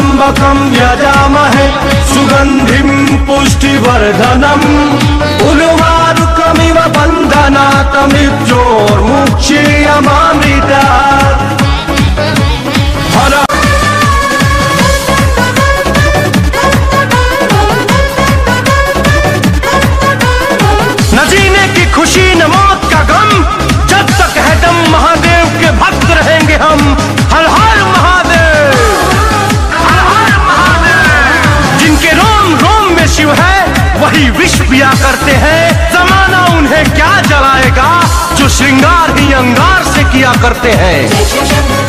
त्र्यम्बकं यजामहे पुष्टिवर्धन पुष्टिवर्धनम्। उर्वारुकमिव बन्धनातमित्योर्मुक्षीयमामृतात् शिव है, वही विष पिया करते हैं। जमाना उन्हें क्या जलाएगा, जो श्रृंगार ही अंगार से किया करते हैं।